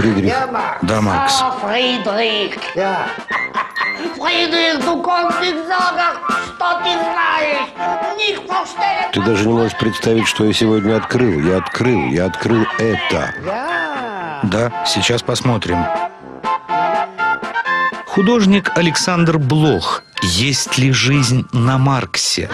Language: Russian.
Фридрих. Да, Макс. Oh, Friedrich. Ja. Фридрих, du kommst nicht sagen, что ты знаешь. Nicht verstehen. Ты даже не можешь представить, что я сегодня открыл. Я открыл, я открыл это. Ja. Да, сейчас посмотрим. Художник Александр Блох. Есть ли жизнь на Марксе?